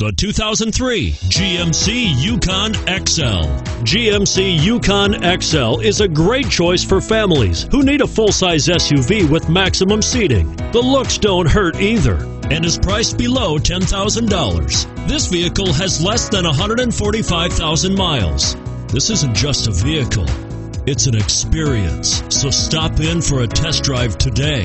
The 2003 GMC Yukon XL. GMC Yukon XL is a great choice for families who need a full size SUV with maximum seating. The looks don't hurt either and is priced below $10,000. This vehicle has less than 145,000 miles. This isn't just a vehicle, it's an experience. So stop in for a test drive today.